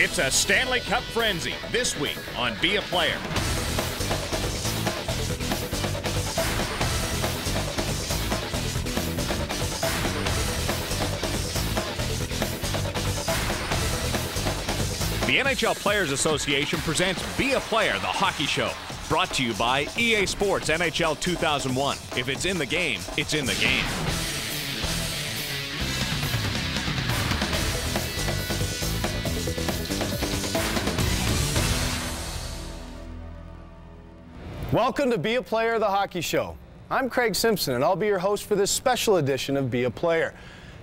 It's a Stanley Cup frenzy this week on Be a Player. The NHL Players Association presents Be a Player, the hockey show. Brought to you by EA Sports NHL 2001. If it's in the game, it's in the game. Welcome to Be a Player, of the hockey show. I'm Craig Simpson, and I'll be your host for this special edition of Be a Player.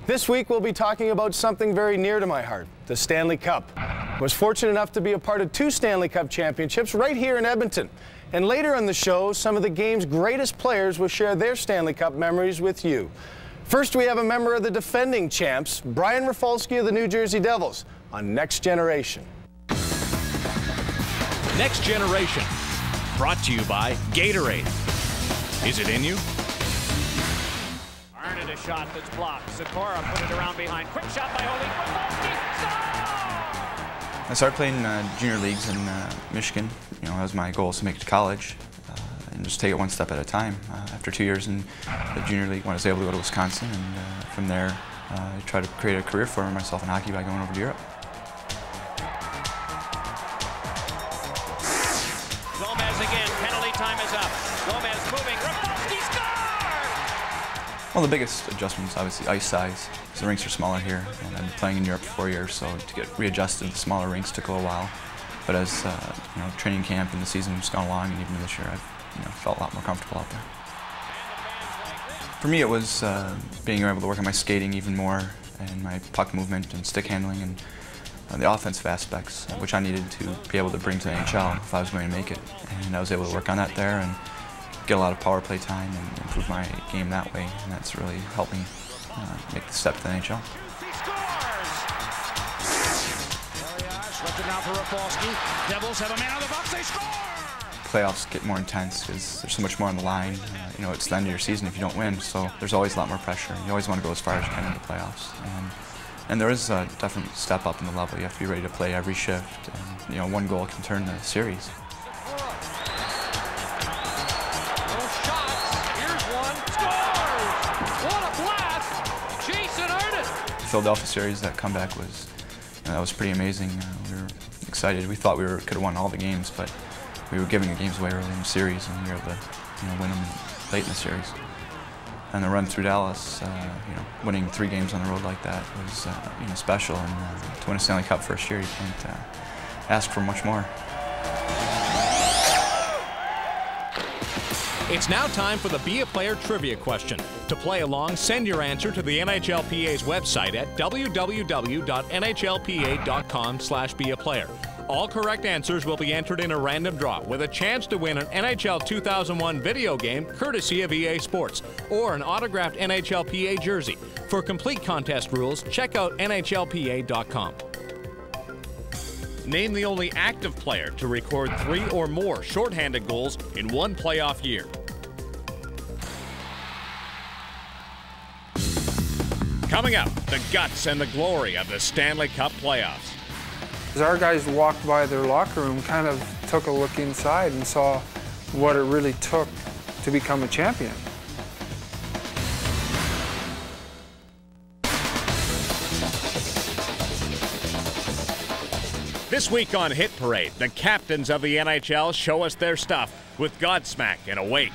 This week, we'll be talking about something very near to my heart the Stanley Cup. I was fortunate enough to be a part of two Stanley Cup championships right here in Edmonton. And later in the show, some of the game's greatest players will share their Stanley Cup memories with you. First, we have a member of the defending champs, Brian Rafalski of the New Jersey Devils, on Next Generation. Next Generation, brought to you by Gatorade. Is it in you? Arnott a shot that's blocked. Sykora put it around behind. Quick shot by Oleg Rafalski. Score! I started playing uh, junior leagues in uh, Michigan. You know, that was my goal was to make it to college uh, and just take it one step at a time. Uh, after two years in the junior league, when I was able to go to Wisconsin, and uh, from there, uh, I tried to create a career for myself in hockey by going over to Europe. Well, the biggest adjustment is obviously ice size. 'cause the rinks are smaller here, and I've been playing in Europe for four years, so to get readjusted to the smaller rinks took a little while. But as uh, you know, training camp and the season has gone along, and even this year, I've you know, felt a lot more comfortable out there. For me, it was uh, being able to work on my skating even more, and my puck movement and stick handling, and uh, the offensive aspects, uh, which I needed to be able to bring to the NHL if I was going to make it. And I was able to work on that there and get a lot of power play time and improve my game that way, and that's really helped me uh, make the step to the NHL. He scores! Elias left it now for Rafalski. Devils have a man on the box. They score! Playoffs get more intense because there's so much more on the line. Uh, you know, it's the end of your season if you don't win, so there's always a lot more pressure. You always want to go as far as you can in the playoffs. And, and there is a definite step up in the level. You have to be ready to play every shift. And, you know, one goal can turn the series. Philadelphia series, that comeback was, you know, that was pretty amazing. Uh, we were excited. We thought we were, could have won all the games, but we were giving the games away early in the series, and we were able to, you know, win them late in the series. And the run through Dallas, uh, you know, winning three games on the road like that was, uh, you know, special. And uh, to win a Stanley Cup first year, you can't uh, ask for much more. It's now time for the Be a Player trivia question. To play along, send your answer to the NHLPA's website at www.nhlpa.com slash be a player. All correct answers will be entered in a random draw with a chance to win an NHL 2001 video game courtesy of EA Sports or an autographed NHLPA jersey. For complete contest rules, check out nhlpa.com. Name the only active player to record three or more shorthanded goals in one playoff year. Coming up, the guts and the glory of the Stanley Cup playoffs. As our guys walked by their locker room, kind of took a look inside and saw what it really took to become a champion. This week on Hit Parade, the captains of the NHL show us their stuff with Godsmack and Awake.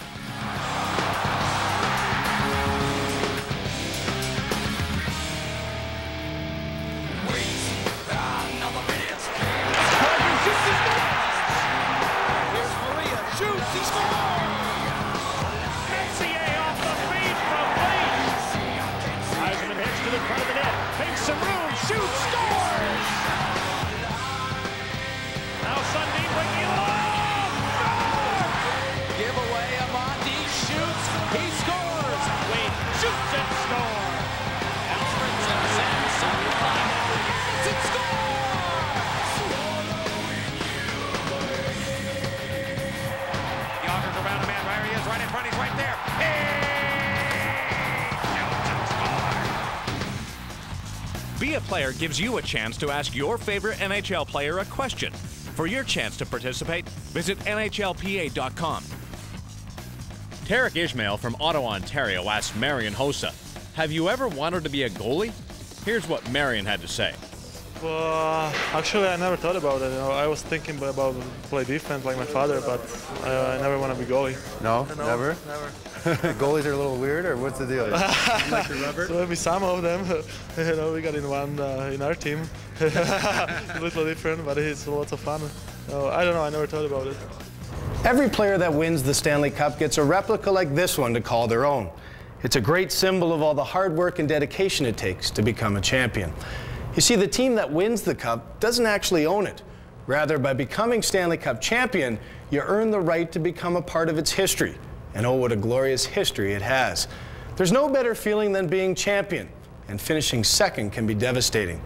Player gives you a chance to ask your favorite NHL player a question. For your chance to participate, visit NHLPA.com. Tarek Ishmael from Ottawa, Ontario asked Marian Hossa, Have you ever wanted to be a goalie? Here's what Marian had to say. Well, actually, I never thought about it. You know, I was thinking about play defense like my father, but uh, I never want to be goalie. No, No, never. Never. Goalies are a little weird, or what's the deal? So maybe some of them, you know, we got in one uh, in our team. a little different, but it's lots of fun. No, I don't know. I never thought about it. Every player that wins the Stanley Cup gets a replica like this one to call their own. It's a great symbol of all the hard work and dedication it takes to become a champion. You see, the team that wins the Cup doesn't actually own it. Rather, by becoming Stanley Cup champion, you earn the right to become a part of its history. And oh, what a glorious history it has. There's no better feeling than being champion, and finishing second can be devastating.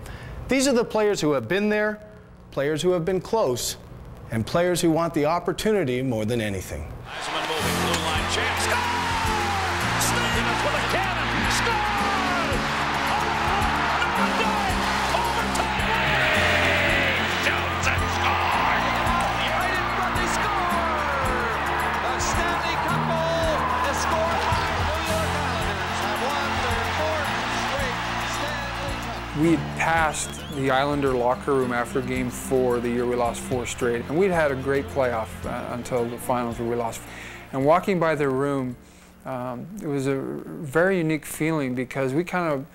These are the players who have been there, players who have been close, and players who want the opportunity more than anything. Stanley Cup. We had passed the Islander locker room after game four, the year we lost four straight. And we'd had a great playoff uh, until the finals where we lost. And walking by their room, um, it was a very unique feeling because we kind of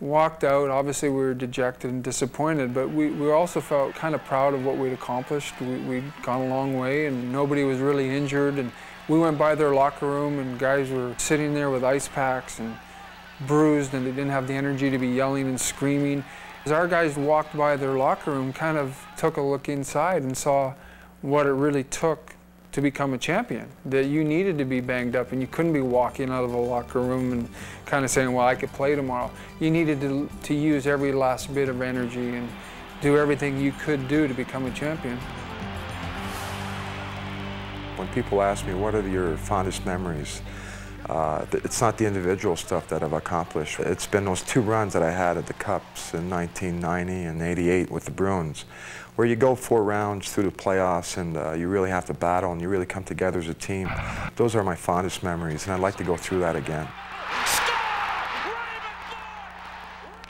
walked out. Obviously, we were dejected and disappointed, but we, we also felt kind of proud of what we'd accomplished. We, we'd gone a long way, and nobody was really injured. And we went by their locker room, and guys were sitting there with ice packs and bruised, and they didn't have the energy to be yelling and screaming. As our guys walked by their locker room, kind of took a look inside and saw what it really took to become a champion. That you needed to be banged up and you couldn't be walking out of a locker room and kind of saying, well, I could play tomorrow. You needed to, to use every last bit of energy and do everything you could do to become a champion. When people ask me, what are your fondest memories? Uh, it's not the individual stuff that I've accomplished. It's been those two runs that I had at the Cups in 1990 and 88 with the Bruins, where you go four rounds through the playoffs and uh, you really have to battle and you really come together as a team. Those are my fondest memories, and I'd like to go through that again.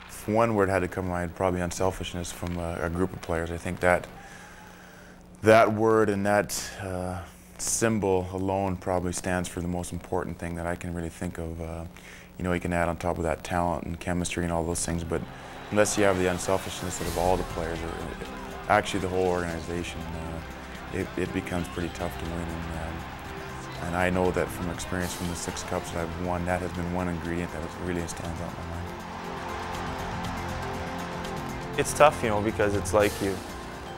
If one word had to come to mind, probably unselfishness from a, a group of players. I think that that word and that uh, symbol alone probably stands for the most important thing that I can really think of. Uh, you know, you can add on top of that talent and chemistry and all those things, but unless you have the unselfishness of all the players, or uh, actually the whole organization, uh, it, it becomes pretty tough to win. And, um, and I know that from experience from the six cups that I've won, that has been one ingredient that really stands out in my mind. It's tough, you know, because it's like you,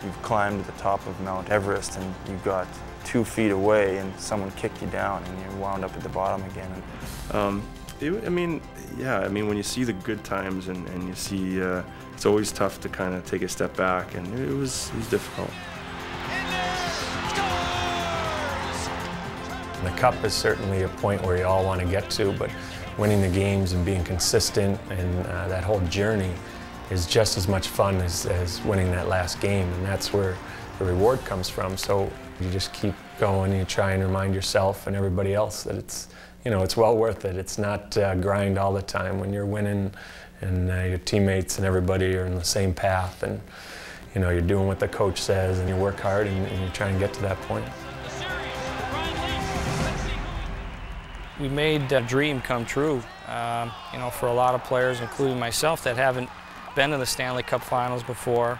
you've climbed the top of Mount Everest and you've got two feet away and someone kicked you down and you wound up at the bottom again. Um, it, I mean, yeah, I mean, when you see the good times and, and you see, uh, it's always tough to kind of take a step back, and it was, it was difficult. The cup is certainly a point where you all want to get to, but winning the games and being consistent and uh, that whole journey is just as much fun as, as winning that last game, and that's where the reward comes from. So you just keep going, you try and remind yourself and everybody else that it's, you know, it's well worth it. It's not uh, grind all the time when you're winning and uh, your teammates and everybody are in the same path and, you know, you're doing what the coach says and you work hard and, and you try and get to that point. we made a dream come true. Um, you know, for a lot of players, including myself, that haven't been to the Stanley Cup Finals before,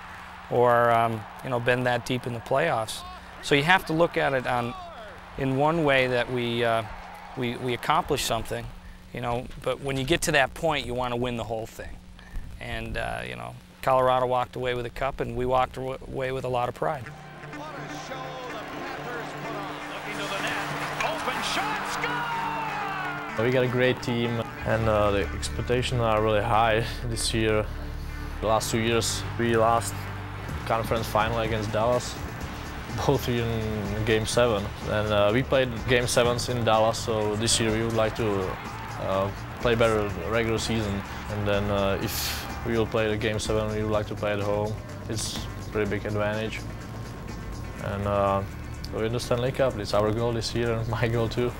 or um, you know, been that deep in the playoffs. So you have to look at it on, in one way that we uh, we we accomplished something, you know. But when you get to that point, you want to win the whole thing, and uh, you know, Colorado walked away with a cup, and we walked away with a lot of pride. Open shot, score! We got a great team and uh, the expectations are really high this year. The last two years we lost conference final against Dallas, both in game seven. And uh, we played game sevens in Dallas, so this year we would like to uh, play better regular season. And then uh, if we will play the game seven. We would like to play at home. It's pretty big advantage. And uh, win the Stanley Cup. It's our goal this year and my goal too.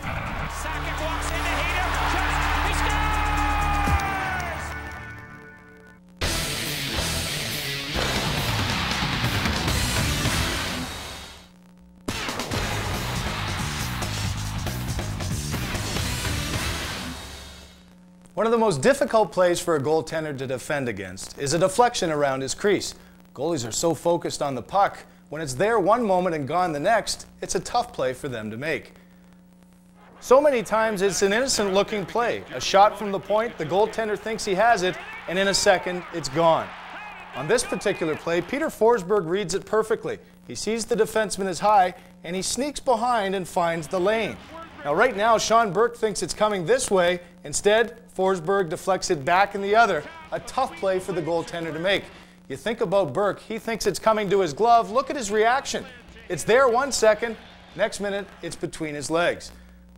Of the most difficult plays for a goaltender to defend against is a deflection around his crease. Goalies are so focused on the puck, when it's there one moment and gone the next, it's a tough play for them to make. So many times it's an innocent looking play. A shot from the point, the goaltender thinks he has it, and in a second, it's gone. On this particular play, Peter Forsberg reads it perfectly. He sees the defenseman is high, and he sneaks behind and finds the lane. Now, right now, Sean Burke thinks it's coming this way. Instead, Forsberg deflects it back in the other. A tough play for the goaltender to make. You think about Burke, he thinks it's coming to his glove. Look at his reaction. It's there one second, next minute, it's between his legs.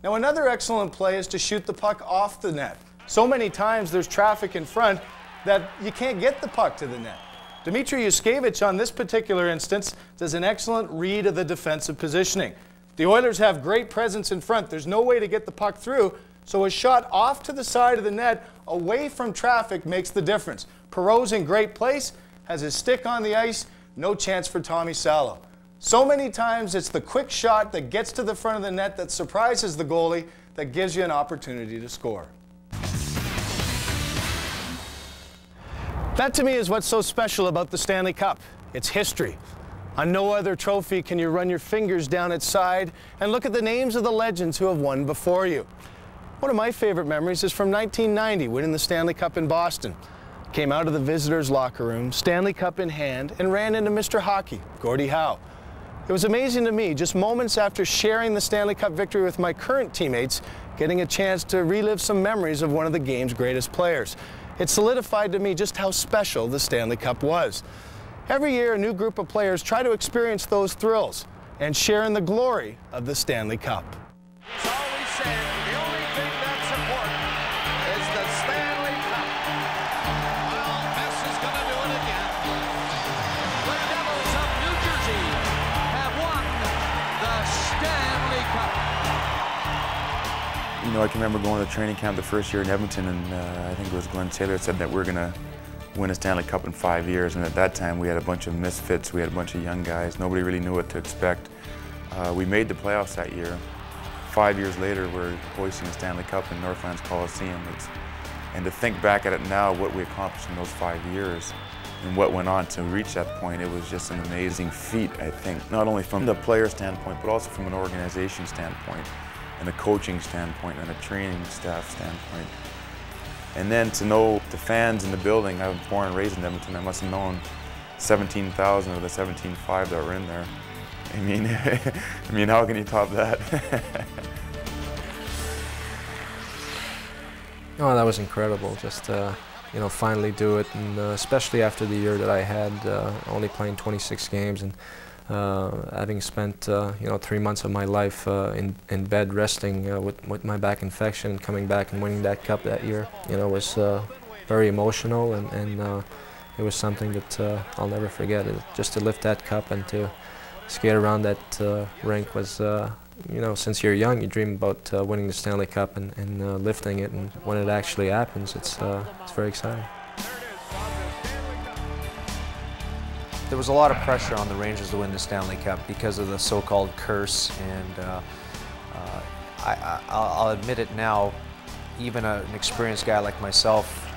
Now, another excellent play is to shoot the puck off the net. So many times there's traffic in front that you can't get the puck to the net. Dmitry Yushkevich, on this particular instance, does an excellent read of the defensive positioning. The Oilers have great presence in front. There's no way to get the puck through, so a shot off to the side of the net, away from traffic, makes the difference. Perreault's in great place, has his stick on the ice, no chance for Tommy Salo. So many times it's the quick shot that gets to the front of the net that surprises the goalie that gives you an opportunity to score. That to me is what's so special about the Stanley Cup. It's history. On no other trophy can you run your fingers down its side and look at the names of the legends who have won before you. One of my favorite memories is from 1990, winning the Stanley Cup in Boston. Came out of the visitors' locker room, Stanley Cup in hand, and ran into Mr. Hockey, Gordie Howe. It was amazing to me, just moments after sharing the Stanley Cup victory with my current teammates, getting a chance to relive some memories of one of the game's greatest players. It solidified to me just how special the Stanley Cup was. Every year, a new group of players try to experience those thrills and share in the glory of the Stanley Cup. You know, I can remember going to training camp the first year in Edmonton, and uh, I think it was Glen Sather said that we're going to win a Stanley Cup in five years. And at that time, we had a bunch of misfits. We had a bunch of young guys. Nobody really knew what to expect. Uh, we made the playoffs that year. Five years later, we're hoisting a Stanley Cup in Northlands Coliseum. It's, and to think back at it now, what we accomplished in those five years and what went on to reach that point, it was just an amazing feat, I think, not only from the player standpoint, but also from an organization standpoint and a coaching standpoint and a training staff standpoint. And then to know the fans in the building, I was born and raised in Edmonton, I must have known 17,000 of the 17,500 that were in there. I mean, I mean, how can you top that? oh, that was incredible. Just, uh, you know, finally do it, and uh, especially after the year that I had, uh, only playing 26 games and having spent uh, you know three months of my life uh, in in bed resting with with my back infection, coming back and winning that cup that year, you know, was very emotional and and it was something that I'll never forget. It, just to lift that cup and to skate around that rink was you know, since you're young, you dream about uh, winning the Stanley Cup and, and uh, lifting it, and when it actually happens, it's uh, it's very exciting. There was a lot of pressure on the Rangers to win the Stanley Cup because of the so-called curse, and uh, uh, I, will admit it now, even a, an experienced guy like myself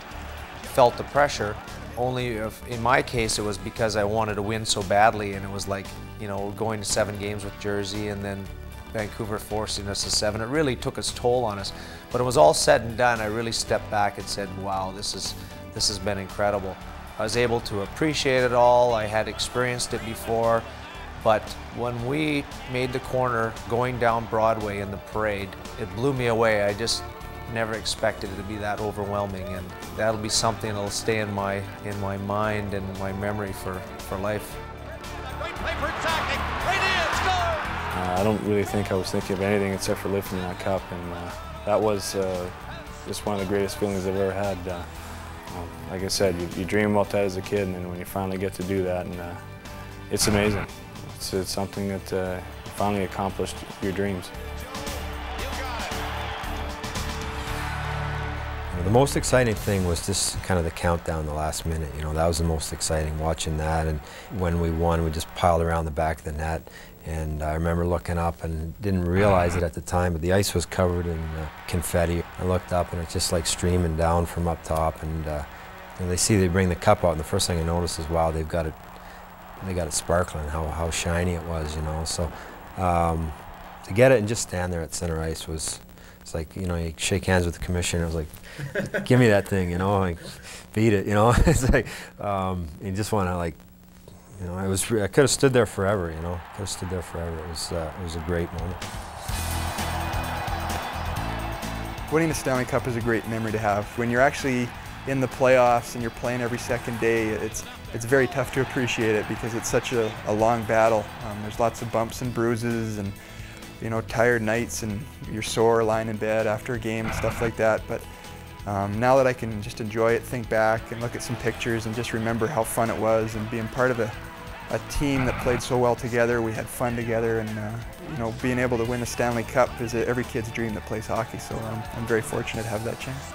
felt the pressure. Only if, in my case, it was because I wanted to win so badly, and it was like, you know, going to seven games with Jersey, and then Vancouver forcing us to seven. It really took its toll on us. But it was all said and done, I really stepped back and said, wow, this is this has been incredible. I was able to appreciate it all. I had experienced it before. But when we made the corner going down Broadway in the parade, it blew me away. I just never expected it to be that overwhelming. And that'll be something that'll stay in my, in my mind and my memory for, for life. Uh, I don't really think I was thinking of anything except for lifting that cup. And uh, that was uh, just one of the greatest feelings I've ever had. Um, like I said, you, you, dream about that as a kid, and then when you finally get to do that, and uh, it's amazing. It's, it's something that uh, finally accomplished your dreams. The most exciting thing was just kind of the countdown the last minute. You know, that was the most exciting, watching that. And when we won, we just piled around the back of the net. And I remember looking up and didn't realize it at the time, but the ice was covered in uh, confetti. I looked up and it's just like streaming down from up top. And uh, they see they bring the cup out, and the first thing I notice is, wow, they've got it, they got it sparkling. How how shiny it was, you know. So um, to get it and just stand there at center ice was it's like, you know, you shake hands with the commissioner. I was like, give me that thing, you know, like, beat it, you know. it's like, um, you just want to like, you know, it was, I could have stood there forever, you know, could have stood there forever. It was, uh, it was a great moment. Winning the Stanley Cup is a great memory to have. When you're actually in the playoffs and you're playing every second day, it's, it's very tough to appreciate it because it's such a, a long battle. Um, there's lots of bumps and bruises and you know, tired nights and you're sore lying in bed after a game and stuff like that. But um, now that I can just enjoy it, think back and look at some pictures and just remember how fun it was and being part of a, a team that played so well together, we had fun together and uh, you know, being able to win the Stanley Cup is every kid's dream that plays hockey. So I'm very fortunate to have that chance.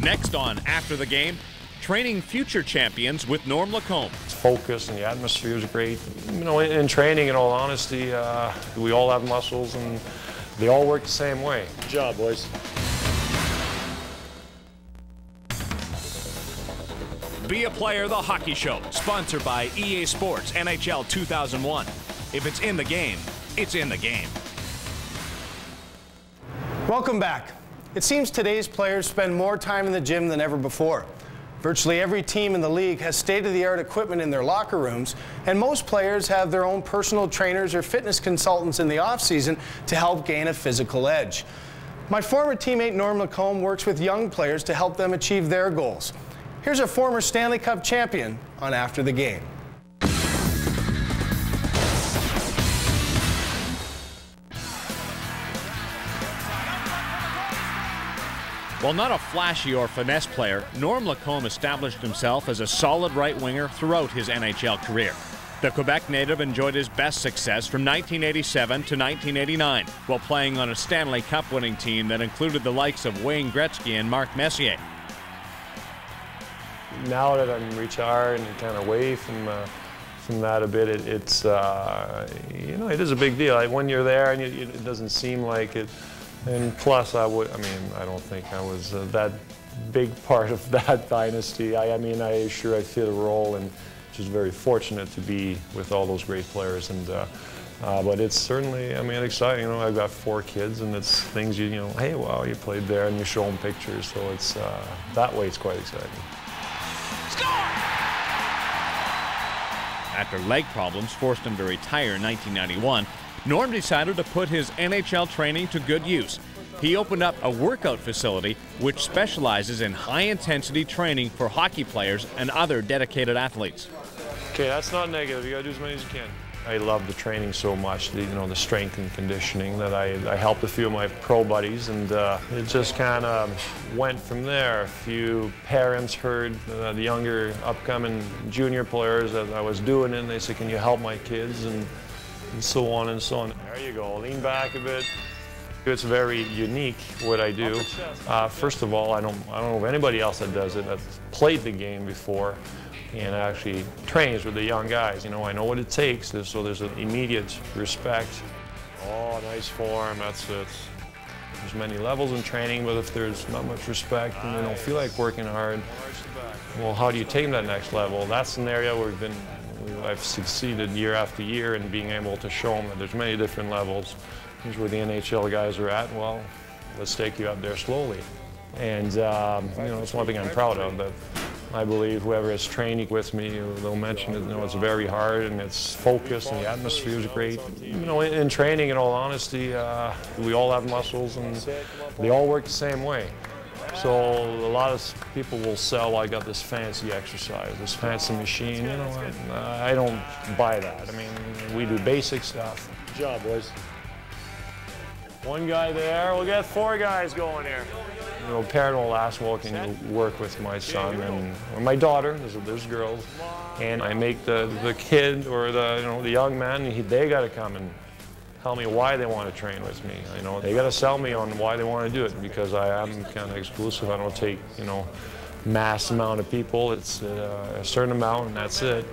Next on After the Game, training future champions with Norm Lacombe. It's focused and the atmosphere is great. You know, in, in training, in all honesty, uh, we all have muscles and they all work the same way. Good job, boys. Be a Player the Hockey Show, sponsored by EA Sports NHL 2001. If it's in the game, it's in the game. Welcome back. It seems today's players spend more time in the gym than ever before. Virtually every team in the league has state-of-the-art equipment in their locker rooms, and most players have their own personal trainers or fitness consultants in the offseason to help gain a physical edge. My former teammate Norm Lacombe works with young players to help them achieve their goals. Here's a former Stanley Cup champion on After the Game. While not a flashy or finesse player, Norm Lacombe established himself as a solid right winger throughout his NHL career. The Quebec native enjoyed his best success from 1987 to 1989 while playing on a Stanley Cup winning team that included the likes of Wayne Gretzky and Mark Messier. Now that I'm retired and kind of away from uh, from that a bit, it, it's uh, you know it is a big deal. Like when you're there and you, it doesn't seem like it and plus, I would, I mean, I don't think I was uh, that big part of that dynasty. I, I mean, I sure I fit a role and just very fortunate to be with all those great players. And uh, uh, but it's certainly, I mean, exciting. You know, I've got four kids, and it's things you, you know, hey, wow, you played there, and you show them pictures. So it's uh, that way, it's quite exciting. After leg problems forced him to retire in 1991, Norm decided to put his NHL training to good use. He opened up a workout facility which specializes in high intensity training for hockey players and other dedicated athletes. Okay, that's not negative. You gotta do as many as you can. I love the training so much, the, you know, the strength and conditioning that I, I helped a few of my pro buddies and uh, it just kind of went from there. A few parents heard uh, the younger upcoming junior players that I was doing it and they said, can you help my kids? And and so on and so on. There you go, lean back a bit. It's very unique what I do. Uh, first of all, I don't, I don't know of anybody else that does it that's played the game before and actually trains with the young guys. You know, I know what it takes, so there's an immediate respect. Oh, nice form, that's it. There's many levels in training, but if there's not much respect and they don't feel like working hard, well, how do you take them to that next level? That's an area where we've been I've succeeded year after year in being able to show them that there's many different levels. Here's where the NHL guys are at. Well, let's take you up there slowly. And um, you know, it's one thing I'm proud of. That I believe whoever is training with me, they'll mention it. You know, it's very hard and it's focused and the atmosphere is great. You know, in, in training, in all honesty, uh, we all have muscles and they all work the same way. So a lot of people will sell, I got this fancy exercise, this fancy machine. You know, I, uh, I don't buy that. I mean, we do basic stuff. Good job, boys. One guy there. We'll get four guys going here. You know, parent will ask, well, can you work with my son and or my daughter? There's, there's girls, and I make the the kid or the you know the young man. He, they got to come and tell me why they want to train with me. You know, they got to sell me on why they want to do it because I am kind of exclusive. I don't take you know mass amount of people. It's uh, a certain amount and that's it.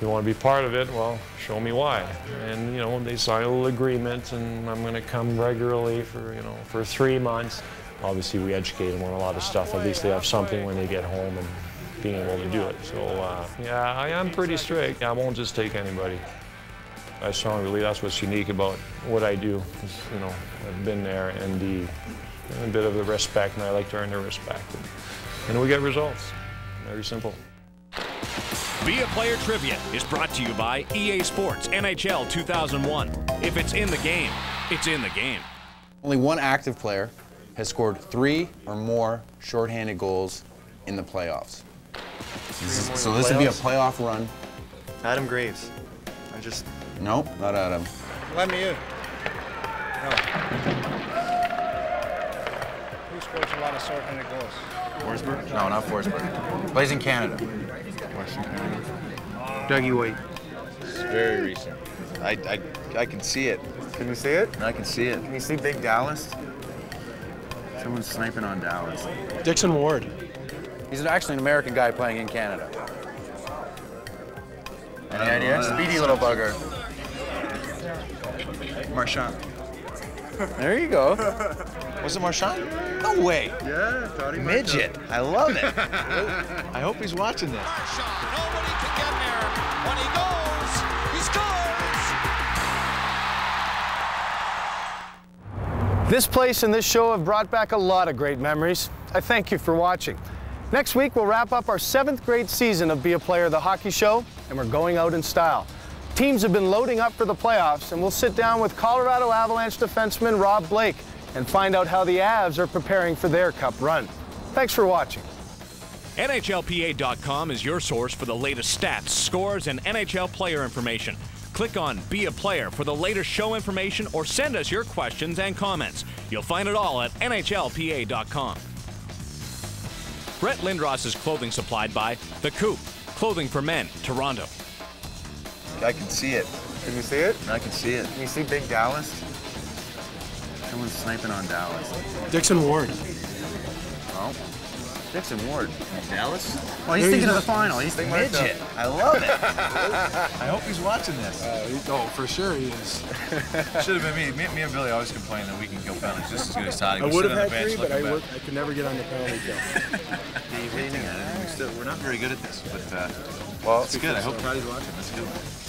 You want to be part of it, well, show me why. And you know, they sign a little agreement, and I'm going to come regularly for you know for three months. Obviously, we educate them on a lot of stuff. At least they have something when they get home and being able to do it. So uh, yeah, I am pretty strict. I won't just take anybody. I strongly believe that's what's unique about what I do. Is, you know, I've been there, and the and a bit of the respect, and I like to earn their respect. And, and we get results. Very simple. Be a Player Trivia is brought to you by EA Sports NHL 2001. If it's in the game, it's in the game. Only one active player has scored three or more shorthanded goals in the playoffs. This is- so this would be a playoff run. Adam Graves. I just. Nope, not Adam. Let me in. No. Who scores a lot of sort short-handed goals? Forsberg? No, not Forsberg. Plays in Canada. Dougie Weight. It's very recent. I, I, I can see it. Can you see it? I can see it. Can you see Big Dallas? Someone's sniping on Dallas. Dixon Ward. He's actually an American guy playing in Canada. Any idea? Speedy little bugger. Marchant. There you go. Was it Marchant? No way. Yeah, Tony Midget. I love it. I hope he's watching this. Nobody can get there. When he goes, he scores. This place and this show have brought back a lot of great memories. I thank you for watching. Next week, we'll wrap up our seventh grade season of Be a Player of the Hockey Show, and we're going out in style. Teams have been loading up for the playoffs, and we'll sit down with Colorado Avalanche defenseman Rob Blake and find out how the Avs are preparing for their cup run. Thanks for watching. NHLPA.com is your source for the latest stats, scores, and NHL player information. Click on Be a Player for the latest show information or send us your questions and comments. You'll find it all at NHLPA.com. Brett Lindros is clothing supplied by The Coop, clothing for men, Toronto. I can see it. Can you see it? I can see it. Can you see Big Dallas? Someone's sniping on Dallas. Dixon Ward. Oh. Dixon Ward. Dallas? Well, he's he's thinking of the final. He's the Think midget. I love it. I hope he's watching this. oh, for sure he is. Should have been me. me. Me and Billy always complain that we can kill penalties just as good as Toddy. I would have on had three, but I, would. I could never get on the penalty kill. We're not very good at this, but uh, Well, it's good. I hope Toddy's watching. That's good.